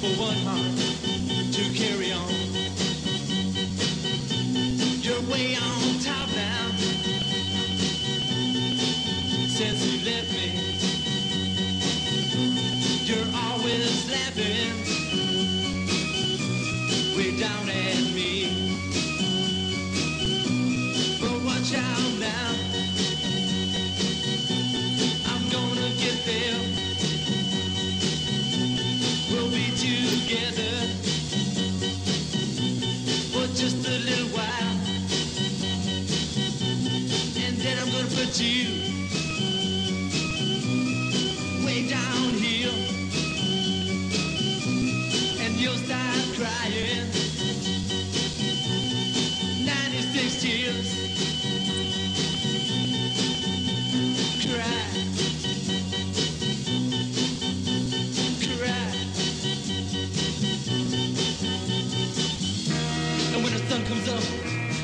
for one heart to carry on. You're way on top now since you left me. You're always laughing just a little while. And then I'm gonna put you sun comes up,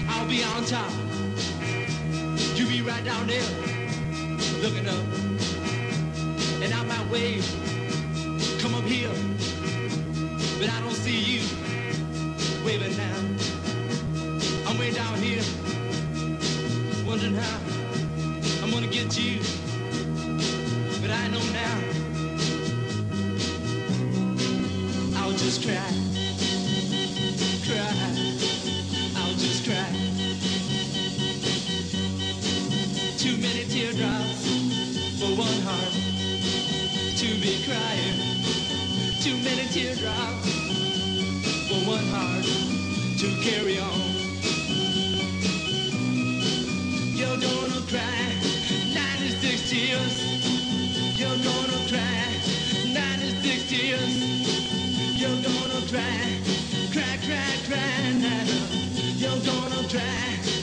I'll be on top. You be right down there, looking up. And I might wave, come up here, but I don't see you waving now. I'm way down here, wondering how I'm gonna get to you. But I know now, I'll just cry, Too many teardrops for one heart to be crying. Too many teardrops for one heart to carry on. You're gonna cry 96 tears. You're gonna cry 96 tears. You're gonna cry, cry, cry, cry, Nana. You're gonna cry.